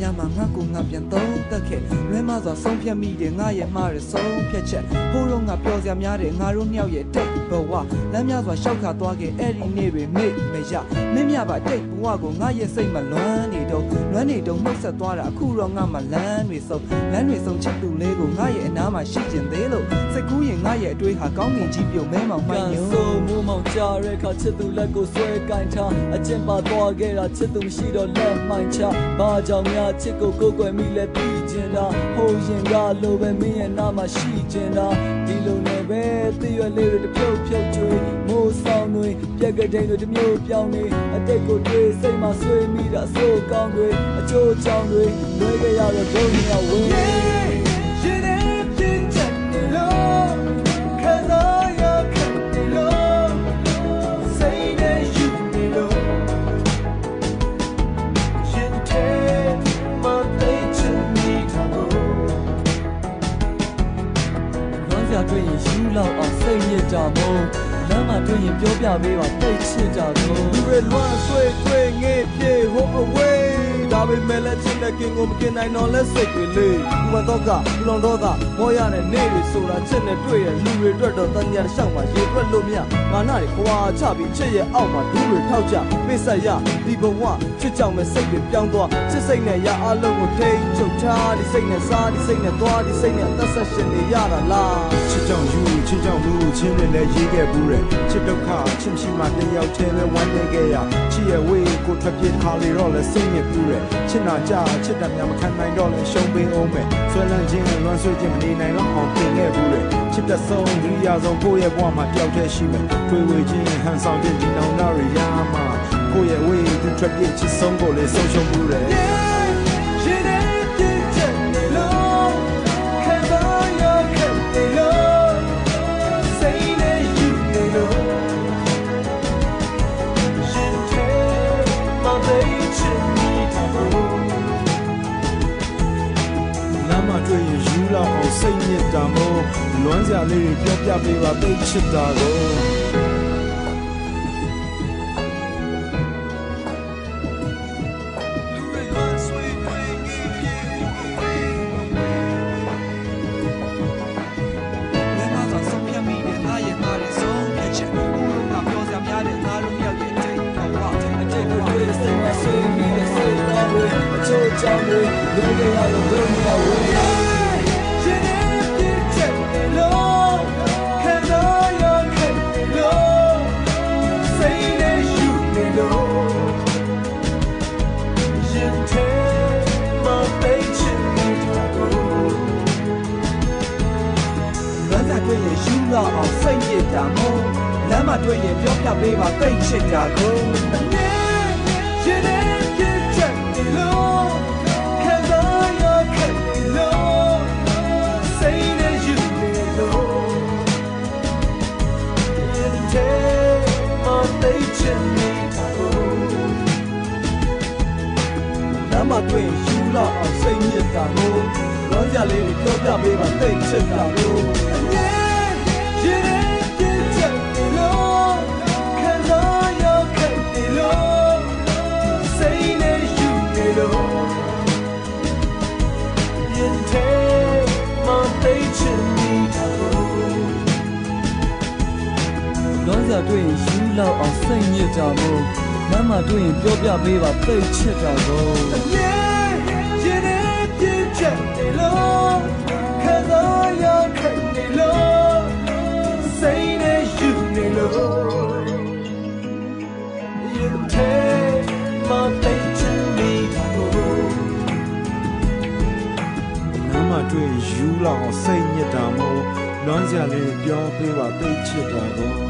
ညမှာငါကိုငါပြန်သုံးသက်ခဲ့လွဲမစွာဆုံးဖြတ်မိတယ်ငါရဲ့မှားရဆုံးဖြတ်ချက်ဟိုးတော့ငါပျော်စရာများတယ်ငါတို့နှစ်ယောက်ရဲ့တိတ်ဘဝလမ်းများစွာရှောက်ခါသွားခဲ့အဲ့ဒီနေ့တွေမိတ်မရမင်းမြပါတိတ်ဘဝကိုငါရဲ့စိတ်မလွမ်းနေတော့လွမ်းနေတော့နှုတ်ဆက်သွားတာအခုတော့ငါမှလမ်းတွေဆုံးလမ်းတွေဆုံးချစ်သူလေးကိုငါရဲ့အနားမှာရှိကျင်သေးလို့စိတ်ကူးရင်ငါရဲ့အတွေးဟာကောင်းငင်ကြီးပြုတ်မဲမောင်မှိုကန်င်းညိုဆိုမိုးမော င်ကြရဲခါချစ်သူလက်ကိုဆွဲကင်ထားအကျင့်ပါသွားခဲ့တာချစ်သူမရှိတော့လက်မှန်ချဘာကြောင့်များချစ်ကိုကိုယ်ွယ်မိလဲပြီးကျင်တာဟိုရင်ကလိုပဲမင်းရဲ့နာမှာရှိကျင်တာဒီလိုနဲ့ပဲတည့်ရွယ်လေးတွေတစ်ဖြုတ်ဖြုတ်ကျွေးမိုးဆောင်တွေပြက်ကတိန်တွေတစ်မျိုးပြောင်းနေအတိတ်ကိုတွေးစိတ်မှာဆွေးမိတာအဆိုးကောင်းတွေအချိုးချောင်းတွေလွဲခဲ့ရတော့ဒုံရဝေးရှင် လမ်းစာတွေ့ရင်ယူလောက်အောင်စိတ်ညစ်ကြမို့လမ်းမှာတွေ့ရင်ပြောပြပေးပါတိတ်ချစ်ကြကုန်လူတွေလွမ်းဆွေးတွေငေးပြေဟို away ဒါ ပေမဲ့လက်ချင်းတဲ့ကင်ကိုမกินနိုင်တော့လက်စိတ်တွေလေးဥပတော့ကလူလောင်တော့ကမောရတဲ့နေတွေဆိုတာချက်နဲ့တွေ့တဲ့လူတွေအတွက်တော့တန်ညာတစ်လျှောက်မှာရေတွက်လို့မရငါနာတွေခွာချပြီးချက်ရဲ့အောက်မှာဒူးတွေထောက်ကြပိတ်ဆက်ရဒီဘဝချစ်ကြောင်မဲ့စိတ်တွေပြောင်းသွားချစ်စိတ်နဲ့ရအလုံးကိုထိန်ချုပ်ထားဒီစိတ်နဲ့စားဒီစိတ်နဲ့သွားဒီစိတ်နဲ့အသက်ဆက်ရှင်နေရတာလားချစ်ကြောင်ယူချစ်ကြောင်လူချင်းတွေလည်းရေးခဲ့ဘူးတဲ့ချစ်ဒုက္ခချစ်မရှိမှတယောက်တည်းပဲဝမ်းနေခဲ့ရချစ်ရဲ့ဝေးကိုထွက်ပြေးခါလေတော့လည်းစိတ်ညစ်ဘူးတဲ့ချစ်နာကြချစ်တာများမခံနိုင်တော့လည်းရှုံးပေးအောင်မဲ့ဆွဲလန်းခြင်းလွမ်းဆွေးခြင်းမနေနိုင်တော့အောင်ပြင်ခဲ့ဘူးတဲ့ချစ်တဲ့ဆုံးဒုတိယဆုံးကိုယ့်ရဲ့ဘဝမှာတယောက်တည်းရှိမဲ့တွေးဝေခြင်းဟန်ဆောင်ခြင်းဒီနောင်နာရရမှာကိုယ့်ရဲ့ဝေးသူထွက်ပြေးချစ်ဆုံးကိုလည်းဆုံးရှုံးဘူးတဲ့ရှင်ရဲ့ပြင်းချက်နေလို့ခံစားရခံနေ လို့စိတ်နဲ့ယူနေလို့ရှင်တဲ့မသိချင်နေတာကိုလမ်းမှာတွေ့ရင်ယူလောက်အောင်စိတ်ညစ်တာမို့လွမ်းစရာလေးတွေပြောပြပေးပါသိချစ်တာကို အချိုးချောင်းတွေလွဲခဲ့ရတော့ဒုံရဝေးရှင်ရဲ့ပြင်းချက်နေလို့ခံစားရခံနေလို့စိတ်နဲ့ယူ မ်းမှာတွေ့ရင်ယူလောက်အောင်စိတ်ညစ်တာမို့လွမ်းစရာလေးတွေပြောပြပေးပါသိချစ်တာကို again you didn't get no can I you can no say that you need no in the day လွမ်းစာတွေ့ရင်ယူလောက်အောင်စိတ်ညစ်ကြမို့လမ်းမှာတွေ့ရင်ပြောပြပေးပါသိတ်ချစ်တာကို Yeah, you didn't get no can I you can no say that you need no you take my faith to me လမ်းမှာတွေ့ရင်ယူလောက်အောင်စိတ်ညစ်တာမို့လွမ်းစရာလေးတွေပြောပေးပါသိချစ်တာကို